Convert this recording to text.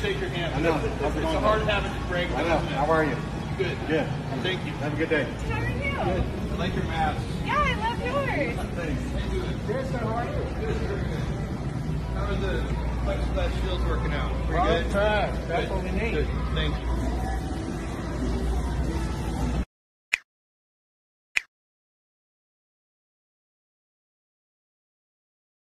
shake your hand. I know. It's, How's it it's a hard habit to break. I know. How are you? Good. Good. Thank you. Have a good day. How are you? Good. I like your mask. Yeah, I love yours. Thanks. How you doing? Good. How are you? Good. How are the plexiglass shields working out? Pretty good. That's Good. what we need. Good. Thank you.